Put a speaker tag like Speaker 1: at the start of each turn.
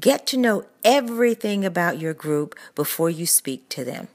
Speaker 1: Get to know everything about your group before you speak to them.